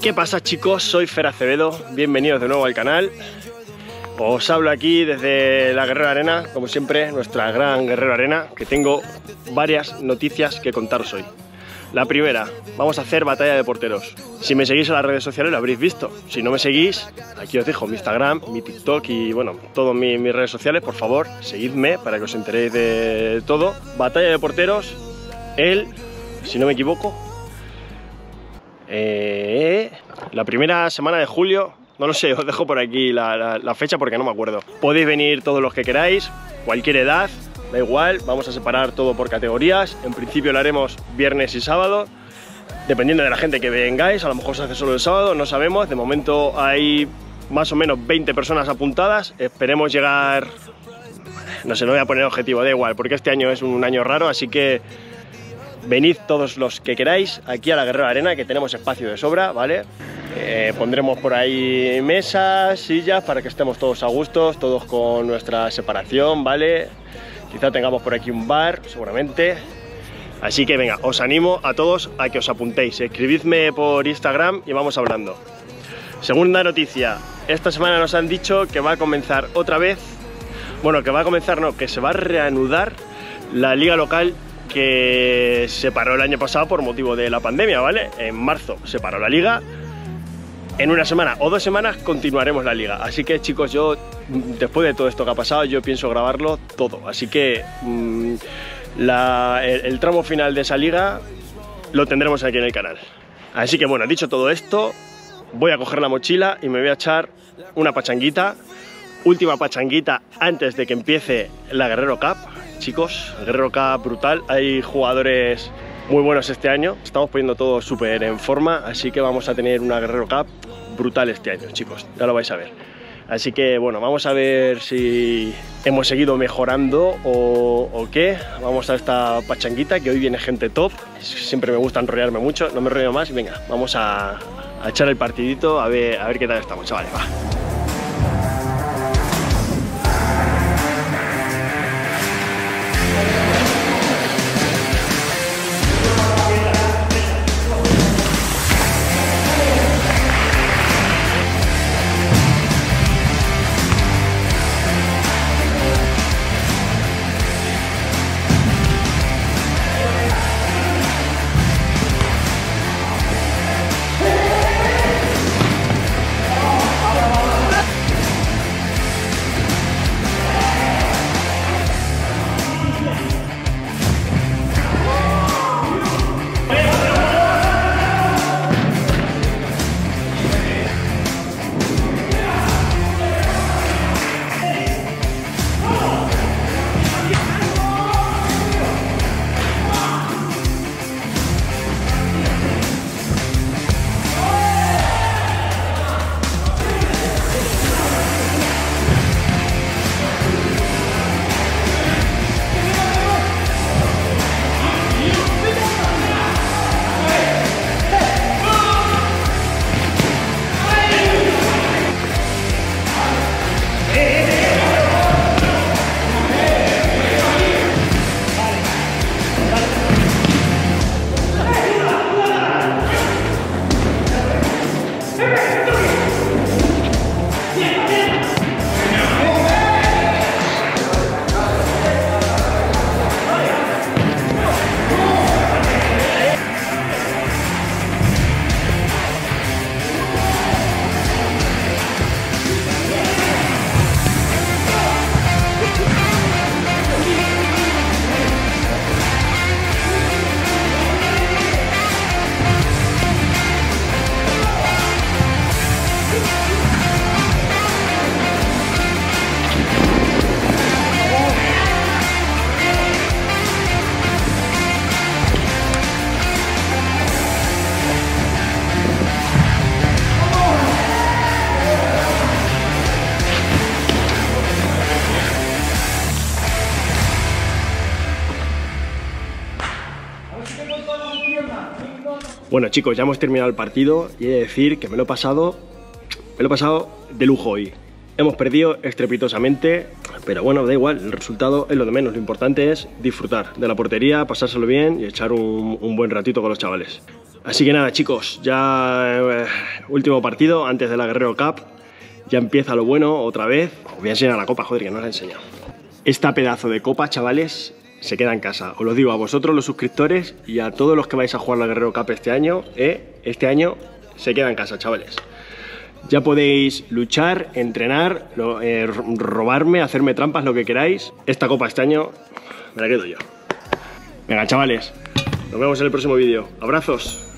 ¿Qué pasa chicos? Soy Fer Acevedo, bienvenidos de nuevo al canal. Os hablo aquí desde la Guerrero Arena, como siempre, nuestra gran Guerrero Arena, que tengo varias noticias que contaros hoy. La primera, vamos a hacer batalla de porteros. Si me seguís en las redes sociales lo habréis visto. Si no me seguís, aquí os dejo mi Instagram, mi TikTok y bueno, todas mis, mis redes sociales. Por favor, seguidme para que os enteréis de todo. Batalla de porteros, el, si no me equivoco, eh, la primera semana de julio. No lo sé, os dejo por aquí la, la- la fecha porque no me acuerdo. Podéis venir todos los que queráis, cualquier edad, da igual, vamos a separar todo por categorías. En principio lo haremos viernes y sábado, dependiendo de la gente que vengáis, a lo mejor se hace solo el sábado, no sabemos. De momento hay más o menos 20 personas apuntadas, esperemos llegar... No sé, no voy a poner objetivo, da igual, porque este año es un año raro, así que venid todos los que queráis aquí a la Guerrero Arena, que tenemos espacio de sobra, ¿vale? Eh, pondremos por ahí mesas, sillas, para que estemos todos a gustos, todos con nuestra separación, ¿vale? Quizá tengamos por aquí un bar, seguramente. Así que venga, os animo a todos a que os apuntéis. Escribidme por Instagram y vamos hablando. Segunda noticia. Esta semana nos han dicho que va a comenzar otra vez. Bueno, que va a comenzar, no, que se va a reanudar la liga local que se paró el año pasado por motivo de la pandemia, ¿vale? En marzo se paró la liga. En una semana o dos semanas continuaremos la liga. Así que chicos, yo después de todo esto que ha pasado, yo pienso grabarlo todo. Así que mm, el, el tramo final de esa liga lo tendremos aquí en el canal. Así que bueno, dicho todo esto, voy a coger la mochila y me voy a echar una pachanguita. Última pachanguita antes de que empiece la Guerrero Cup. Chicos, Guerrero Cup brutal. Hay jugadores muy buenos este año. Estamos poniendo todo súper en forma, así que vamos a tener una Guerrero Cup brutal este año, chicos. Ya lo vais a ver. Así que bueno, vamos a ver si hemos seguido mejorando o, qué. Vamos a esta pachanguita que hoy viene gente top. Siempre me gusta enrollarme mucho, no me enrollo más. Venga, vamos a, a echar el partidito a ver, a ver qué tal estamos, chavales. Va. Bueno chicos, ya hemos terminado el partido y he de decir que me lo he pasado, me lo he pasado de lujo hoy. Hemos perdido estrepitosamente, pero bueno, da igual, el resultado es lo de menos. Lo importante es disfrutar de la portería, pasárselo bien y echar un, buen ratito con los chavales. Así que nada, chicos, ya eh, último partido antes de la Guerrero Cup. Ya empieza lo bueno otra vez. Os voy a enseñar la copa, joder, que no la he enseñado. Esta pedazo de copa, chavales, se queda en casa. Os lo digo a vosotros, los suscriptores, y a todos los que vais a jugar la Guerrero Cup este año. Eh, este año se queda en casa, chavales. Ya podéis luchar, entrenar, eh, robarme, hacerme trampas, lo que queráis. Esta copa este año me la quedo yo. Venga, chavales, nos vemos en el próximo vídeo. Abrazos.